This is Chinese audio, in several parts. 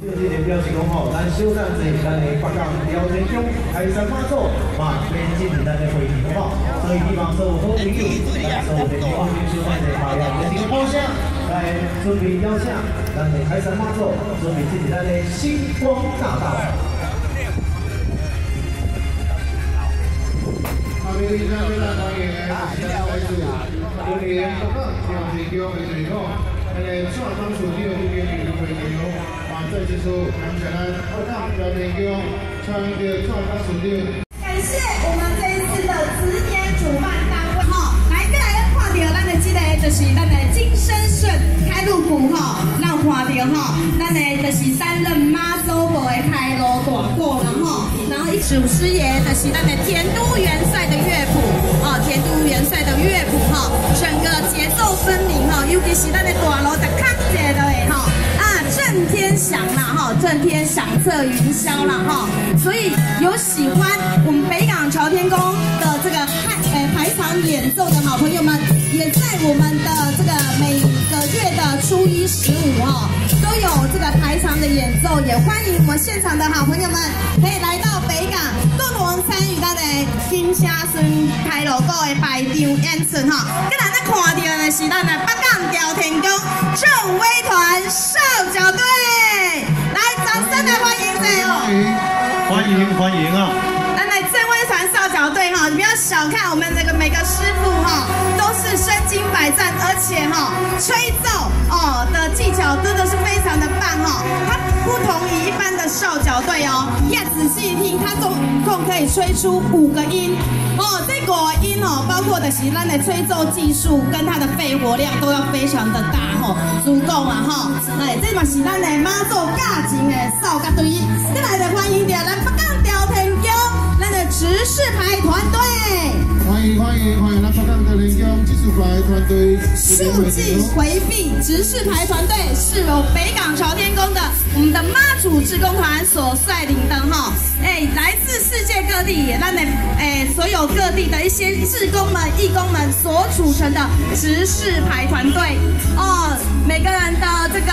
这个表示讲吼，咱小站在咱的北港聊天中开山马祖嘛，边进行咱的会议好不好？所以希望所有好朋友，所有的朋友小站的朋友，一定报声来准备邀请咱的开山马祖，准备进行咱的星光大道。下面以上非常欢迎的是来自今年北港调天宫的队伍，咱的上当属地的这边旅游会队伍，啊，再次说感谢咱北港调天宫参与上当属地。感谢我们这一次的慈年主办单位哈，来再来看到咱的这个就是咱的金生顺开路股哈，让看到哈，咱的就是三任妈祖部的开路大鼓然后，然后一祖师爷就是咱的田都元乐谱哈，整个节奏分明哈，尤其是咱的大锣的看节的哈。啊，震天响啦哈，震天响彻云霄啦哈，所以有喜欢我们北港朝天宫的这个汉呃排场演奏的好朋友们，也在我们的这个每个月的初一十五哈，都有这个排场的演奏，也欢迎我们现场的好朋友们可以来到北港，金虾孙开路歌的排场演出哈。跟咱咧看到的是咱的北港朝天宫正威团少角队，来掌声来欢迎这哦。欢迎欢迎啊！咱来，正威团少角队哈，你不要小看我们这个每个师傅哈，都是身经百战，而且哈吹奏哦的技巧真对哦，要仔细听，它总共可以吹出五个音哦。这个音哦，包括的是咱的吹奏技术跟它的肺活量都要非常的大哦，足够啊吼。哎，这嘛是咱的妈祖驾情的少角队，再来的欢迎点来北港调天宫，咱的执事排团队。术排团队。数记回避执事排团队是由北港朝天宫的我们的妈祖志工团所率领的哈，哎，来自世界各地，那呢，哎，所有各地的一些志工们、义工们所组成的执事排团队哦，每个人的这个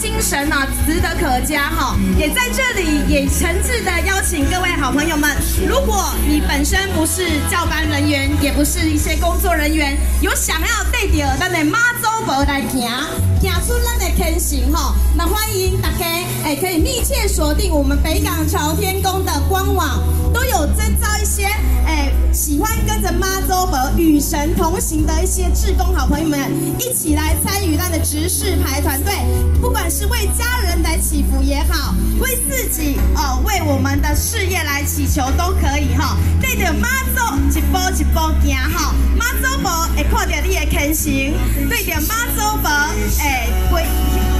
精神啊，值得可嘉哈，也在这里也诚挚的邀请各位好朋友们，如果你本身不是教班人员，也不是一些工作人员，有想要带着咱的妈祖婆来行，行出咱的天行哈，那欢迎大家哎，可以密切锁定我们北港朝天宫的官网，都有征召一些哎喜欢跟着妈祖婆与神同行的一些志工好朋友们，一起来参与咱的执事排团队，不管是为家人来祈福也好，为自己哦，为我们的事业来祈求都可以哈，对着妈祖一步一步行哈，妈祖婆会看到你的虔诚，对着妈祖婆诶会。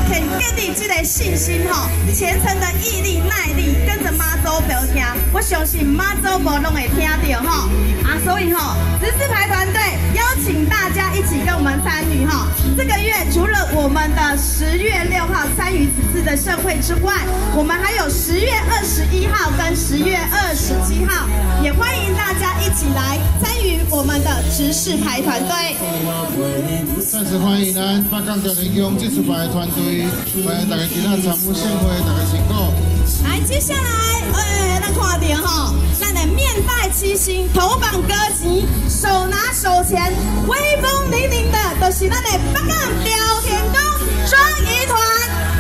肯建立这个信心哈，虔诚的毅力耐力，跟着妈祖表听，我相信妈祖婆拢会听到哈啊，所以哈，十四排团队邀请大家一起跟我们参与哈。这个月除了我们的十月六号参与此次的盛会之外，我们还有十月二十一号跟十月二十七号，也欢迎大家一起来参与我们的执事排团队。再次欢迎咱北港调天宫技术牌团队，欢迎大家今仔参与盛会，大家辛苦。来，接下来，哎，咱看点哈，咱的面带七星，头绑歌旗，手拿手钱，威风凛凛的，都是咱的北港调天宫专仪团。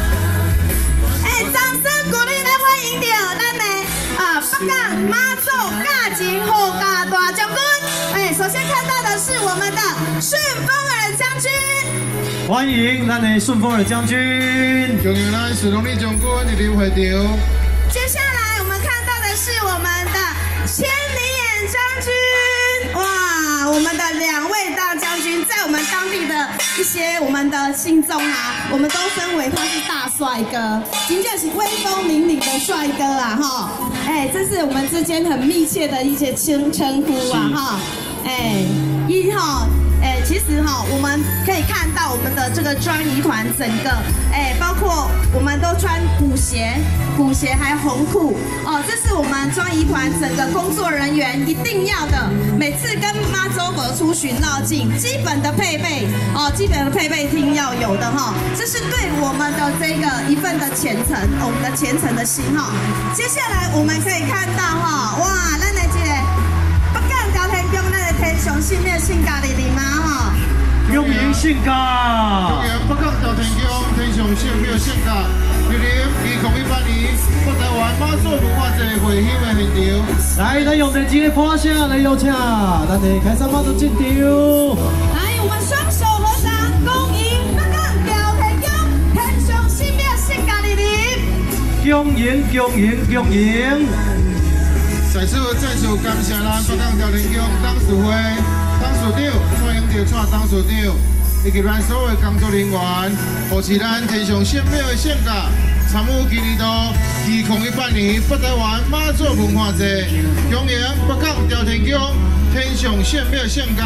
我们的顺风耳将军。欢迎咱的顺风耳将军。恭迎咱水龙力将军莅临会场。接下来我们看到的是我们的千里眼将军，哇，我们的两位大将军在我们当地的一些我们的信众啊，我们都称为他是大帅哥，真正是威风凛凛的帅哥啊，哈，哎，这是我们之间很密切的一些称称呼啊，哈，哎，一号。哎，其实哈，我们可以看到我们的这个专仪团整个，哎，包括我们都穿鼓鞋，鼓鞋还红裤哦，这是我们专仪团整个工作人员一定要的。每次跟妈祖佛出巡绕境，基本的配备哦，基本的配备一定要有的哈，这是对我们的这个一份的虔诚，我们的虔诚的心哈。接下来我们可以看到哈，哇，永迎性格。中原北港朝天宫天上圣庙圣格，二零二零一八年北台湾马祖文化节会休的现场。来，咱用电机的拍声来邀请，咱的开山妈祖进场。来，我们双手合掌，恭迎北港朝天宫天上信庙性格的里。恭迎恭迎恭迎！在此再次感谢咱北港朝天宫董事会董事长蔡英杰蔡董事长，以及咱所有的工作人员，扶持咱天上圣庙的圣格，参与今年度二零一八年北台湾妈祖文化节，恭迎北港朝天宫天上圣庙圣格。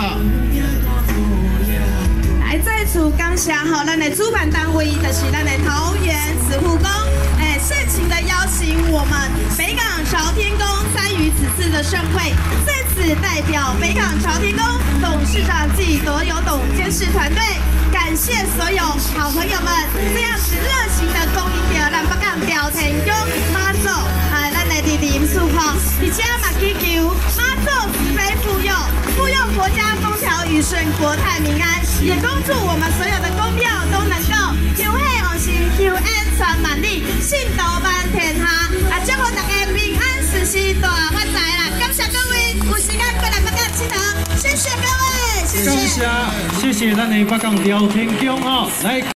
来，再次感谢哈，咱的主办单位就是咱的桃园慈护宫，哎，盛情的邀我们北港朝天宫参与此次的盛会，在此代表北港朝天宫董事长及所有董监事团队，感谢所有好朋友们这样子热情的供应着咱北港朝天宫妈祖，哎，咱的弟弟们祝福，而且嘛祈求妈祖慈悲护佑，护佑国家风调雨顺，国泰民安，也恭祝我们所有的公庙都能够求喜往心，求安传万里，信道满天下。感谢，谢谢咱的北港廖天江哦，来。